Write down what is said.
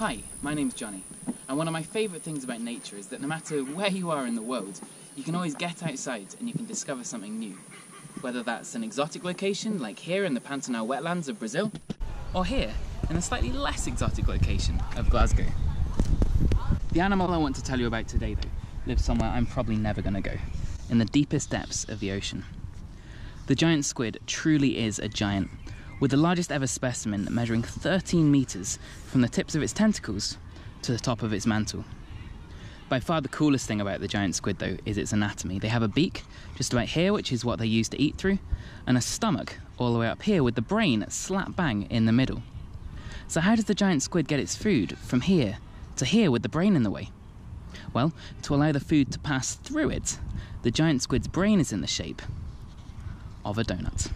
Hi, my name's Johnny, and one of my favourite things about nature is that no matter where you are in the world, you can always get outside and you can discover something new. Whether that's an exotic location, like here in the Pantanal wetlands of Brazil, or here in a slightly less exotic location of Glasgow. The animal I want to tell you about today, though, lives somewhere I'm probably never going to go in the deepest depths of the ocean. The giant squid truly is a giant, with the largest ever specimen measuring 13 metres from the tips of its tentacles to the top of its mantle. By far the coolest thing about the giant squid, though, is its anatomy. They have a beak just about here, which is what they use to eat through, and a stomach all the way up here with the brain slap bang in the middle. So, how does the giant squid get its food from here to here with the brain in the way? Well, to allow the food to pass through it, the giant squid's brain is in the shape of a donut.